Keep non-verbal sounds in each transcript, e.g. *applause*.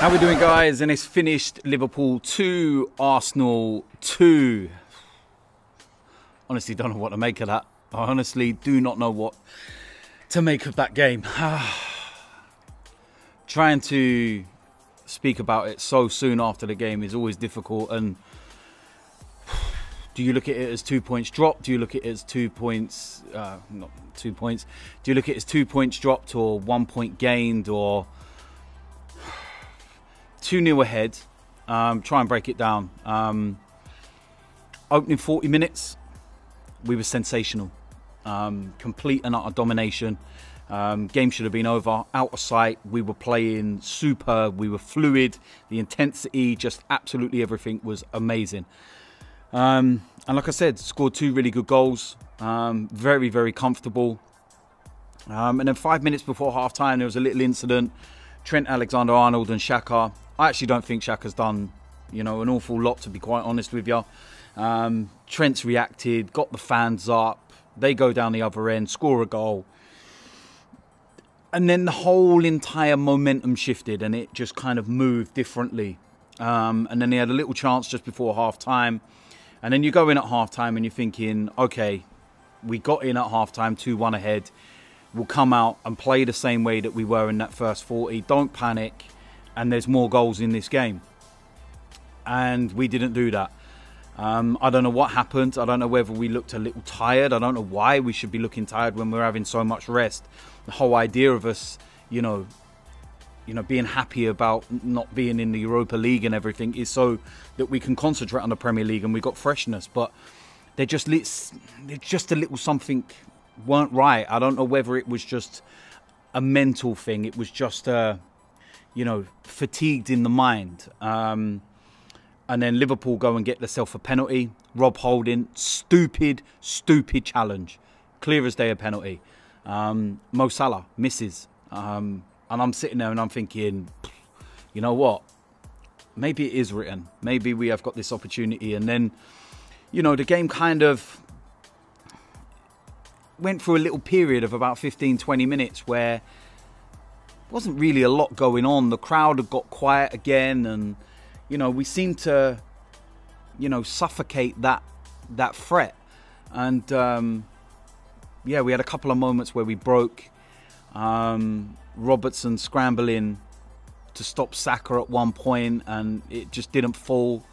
How we doing, guys? And it's finished Liverpool 2, Arsenal 2. Honestly, don't know what to make of that. I honestly do not know what to make of that game. *sighs* Trying to speak about it so soon after the game is always difficult. And *sighs* do you look at it as two points dropped? Do you look at it as two points, uh, not two points? Do you look at it as two points dropped or one point gained or 2 0 ahead. Um, try and break it down. Um, opening 40 minutes, we were sensational. Um, complete and utter domination. Um, game should have been over. Out of sight. We were playing superb. We were fluid. The intensity, just absolutely everything was amazing. Um, and like I said, scored two really good goals. Um, very, very comfortable. and then five minutes before half time, there was a little incident. Trent Alexander Arnold and Xhaka I actually don't think Xhaka's done, you know, an awful lot to be quite honest with you. Um, Trent's reacted, got the fans up. They go down the other end, score a goal. And then the whole entire momentum shifted and it just kind of moved differently. Um, and then they had a little chance just before half time. And then you go in at half time and you're thinking, okay, we got in at half time, 2 1 ahead. We'll come out and play the same way that we were in that first 40. Don't panic and there's more goals in this game. And we didn't do that. Um, I don't know what happened. I don't know whether we looked a little tired. I don't know why we should be looking tired when we're having so much rest. The whole idea of us, you know, you know, being happy about not being in the Europa League and everything is so that we can concentrate on the Premier League and we got freshness. But they're just they're just a little something weren't right. I don't know whether it was just a mental thing. It was just a you know, fatigued in the mind. Um, and then Liverpool go and get themselves a penalty. Rob Holding, stupid, stupid challenge. Clear as day a penalty. Um, Mo Salah misses. Um, and I'm sitting there and I'm thinking, you know what? Maybe it is written. Maybe we have got this opportunity. And then, you know, the game kind of went through a little period of about 15, 20 minutes where wasn't really a lot going on. The crowd had got quiet again, and you know we seemed to, you know, suffocate that that threat. And um, yeah, we had a couple of moments where we broke. Um, Robertson scrambling to stop Saka at one point, and it just didn't fall.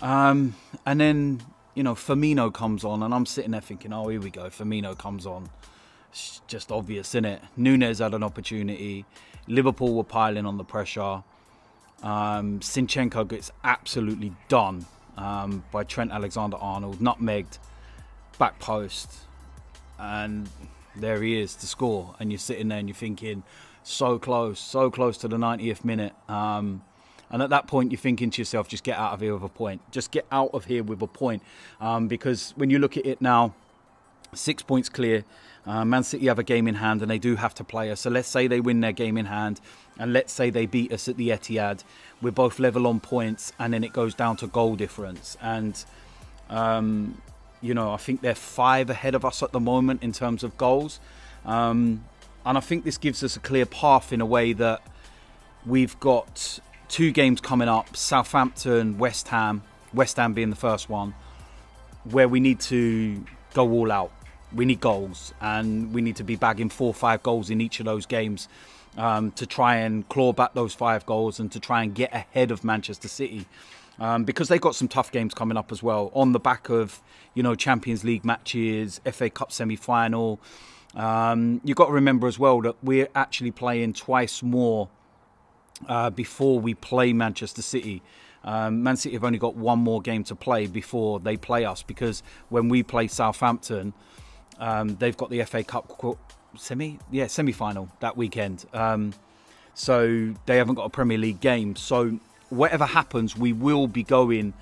Um, and then you know Firmino comes on, and I'm sitting there thinking, oh, here we go. Firmino comes on it's just obvious, isn't it? Nunez had an opportunity. Liverpool were piling on the pressure. Um, Zinchenko gets absolutely done um, by Trent Alexander-Arnold, nutmegged, back post, and there he is to score. And you're sitting there and you're thinking, so close, so close to the 90th minute. Um, and at that point, you're thinking to yourself, just get out of here with a point. Just get out of here with a point. Um, because when you look at it now, six points clear. Uh, Man City have a game in hand and they do have to play us. So let's say they win their game in hand and let's say they beat us at the Etihad. We're both level on points and then it goes down to goal difference. And, um, you know, I think they're five ahead of us at the moment in terms of goals. Um, and I think this gives us a clear path in a way that we've got two games coming up Southampton, West Ham, West Ham being the first one, where we need to go all out we need goals and we need to be bagging four or five goals in each of those games um, to try and claw back those five goals and to try and get ahead of Manchester City. Um, because they've got some tough games coming up as well on the back of you know Champions League matches, FA Cup semi-final. Um, you've got to remember as well that we're actually playing twice more uh, before we play Manchester City. Um, Man City have only got one more game to play before they play us because when we play Southampton, um, they've got the FA Cup semi, yeah, semi-final that weekend. Um, so they haven't got a Premier League game. So whatever happens, we will be going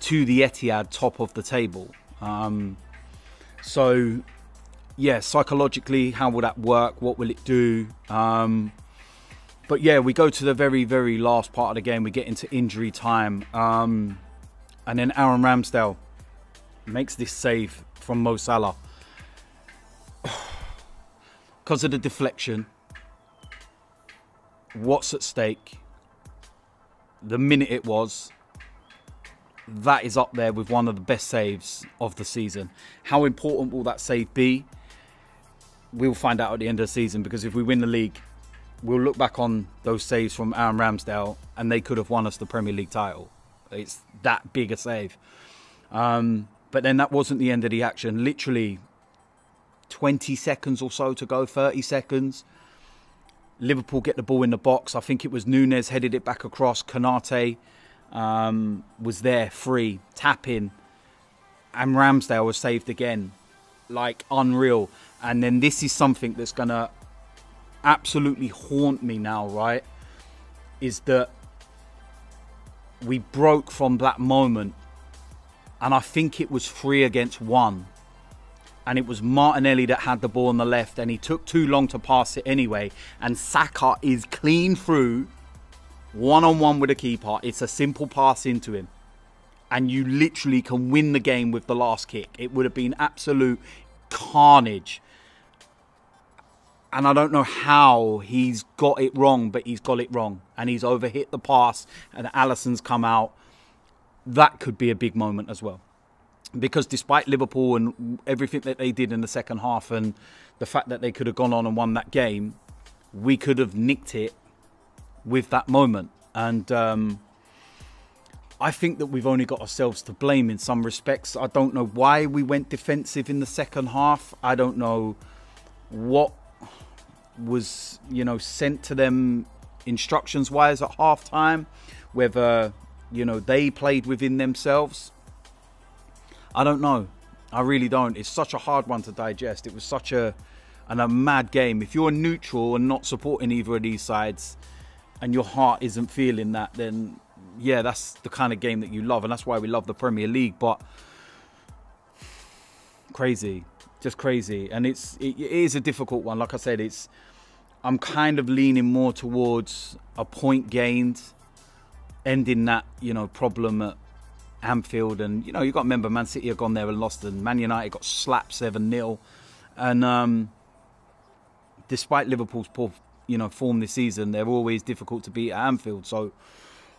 to the Etihad, top of the table. Um, so yeah, psychologically, how will that work? What will it do? Um, but yeah, we go to the very, very last part of the game. We get into injury time, um, and then Aaron Ramsdale makes this save from Mo Salah because of the deflection, what's at stake, the minute it was, that is up there with one of the best saves of the season. How important will that save be? We'll find out at the end of the season because if we win the league, we'll look back on those saves from Aaron Ramsdale and they could have won us the Premier League title. It's that big a save. Um, but then that wasn't the end of the action. Literally 20 seconds or so to go, 30 seconds. Liverpool get the ball in the box. I think it was Nunez headed it back across. Konate um, was there free, tap in. And Ramsdale was saved again. Like unreal. And then this is something that's going to absolutely haunt me now, right? Is that we broke from that moment. And I think it was three against one. And it was Martinelli that had the ball on the left, and he took too long to pass it anyway. And Saka is clean through one on one with a keeper. It's a simple pass into him. And you literally can win the game with the last kick. It would have been absolute carnage. And I don't know how he's got it wrong, but he's got it wrong. And he's overhit the pass, and Alisson's come out. That could be a big moment as well. Because despite Liverpool and everything that they did in the second half, and the fact that they could have gone on and won that game, we could have nicked it with that moment. And um, I think that we've only got ourselves to blame in some respects. I don't know why we went defensive in the second half. I don't know what was, you know, sent to them instructions wise at half time, whether, you know, they played within themselves. I don't know. I really don't. It's such a hard one to digest. It was such a and a mad game. If you're neutral and not supporting either of these sides, and your heart isn't feeling that, then yeah, that's the kind of game that you love, and that's why we love the Premier League. But crazy, just crazy, and it's it, it is a difficult one. Like I said, it's I'm kind of leaning more towards a point gained, ending that you know problem at Anfield, and you know you got to remember Man City have gone there and lost, and Man United got slapped seven 0 and um, despite Liverpool's poor you know form this season, they're always difficult to beat at Anfield. So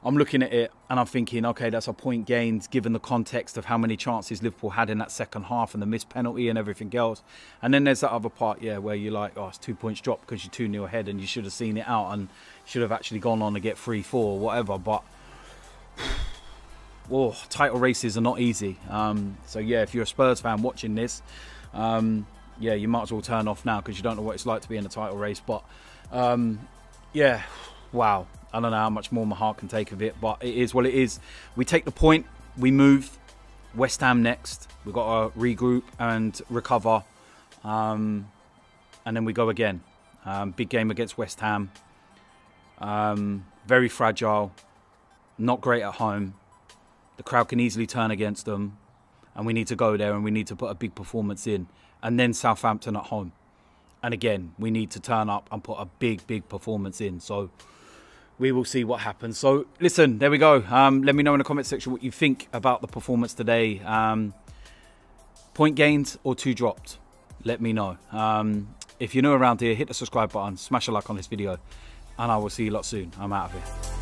I'm looking at it and I'm thinking, okay, that's a point gained given the context of how many chances Liverpool had in that second half and the missed penalty and everything else. And then there's that other part, yeah, where you're like, oh, it's two points dropped because you're 2 0 ahead and you should have seen it out and should have actually gone on to get 3 4 or whatever. But. Oh, title races are not easy. Um, so yeah, if you're a Spurs fan watching this, um, yeah, you might as well turn off now because you don't know what it's like to be in a title race. But um, yeah, wow. I don't know how much more my heart can take of it, but it is what it is. We take the point, we move. West Ham next. We've got to regroup and recover. Um, and then we go again. Um, big game against West Ham. Um, very fragile. Not great at home. The crowd can easily turn against them. And we need to go there and we need to put a big performance in. And then Southampton at home and again, we need to turn up and put a big, big performance in. So we will see what happens. So listen, there we go. Um, let me know in the comment section what you think about the performance today. Um, point gained or two dropped? Let me know. Um, if you're new around here, hit the subscribe button, smash a like on this video, and I will see you lot soon. I'm out of here.